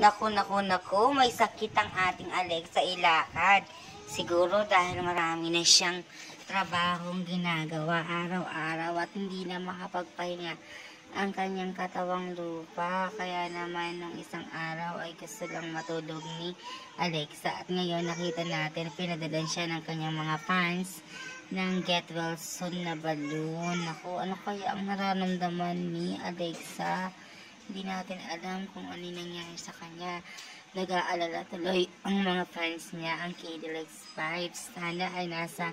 Naku, naku, naku, may sakit ang ating Alexa ilakad. Siguro dahil marami na siyang trabahong ginagawa araw-araw at hindi na makapagpahinga ang kanyang katawang lupa. Kaya naman nung isang araw ay gusto lang matulog ni Alexa. At ngayon nakita natin, pinadalan siya ng kanyang mga fans ng Get Well Soon na balloon. Ako, ano kaya ang nararamdaman ni Alexa? Hindi natin alam kung ano nangyari sa kanya. Nag-aalala tuloy ang mga fans niya, ang KDLX Vibes. Sana ay nasa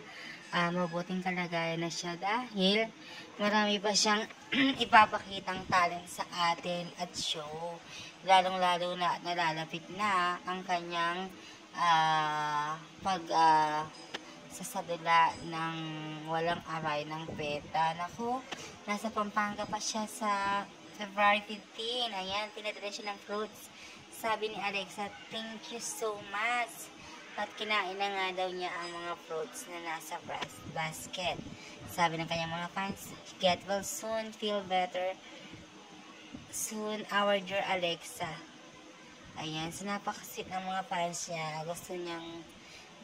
ah, mabuting kalagayan na siya dahil marami pa siyang ipapakitang talent sa atin at show. Lalong-lalo na nalalapit na ang kanyang ah, pag ah, sasadula ng walang aray ng peta. Naku, nasa Pampanga pa siya sa February 15. Ayan, pinadala siya ng fruits. Sabi ni Alexa, thank you so much. At kinain na nga daw niya ang mga fruits na nasa basket. Sabi ng kanyang mga fans, get well soon, feel better soon, our dear Alexa. Ayan, so napakasit ng mga fans niya. Gusto niyang,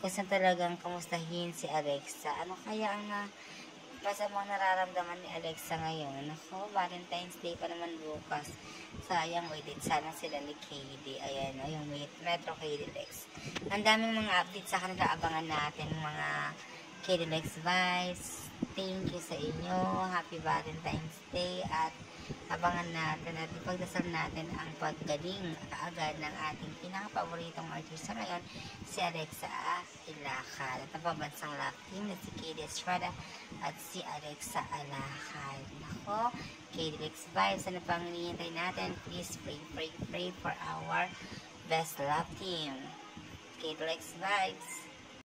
gusto talagang kamustahin si Alexa. Ano kaya ang na, masamang nararamdaman ni Alexa ngayon? Ako, Valentine's Day pa naman bukas. Sayang, waited sana sila ni KD. Ayan, o, yung Met- Metro KD Lex. Ang daming mga updates sa kanila. Abangan natin mga KD Lex Vice. Thank you sa inyo. Happy Valentine's Day. At abangan natin at ipagdasal natin ang paggaling kaagad ng ating pinakapaboritong artista ngayon, si Alexa Ilacad. At ang pabansang love team na si Katie Estrada at si Alexa Alacad. Nako, Katie Lex Vibes, ano pang hinihintay natin? Please pray, pray, pray for our best love team. Katie Lex Vibes.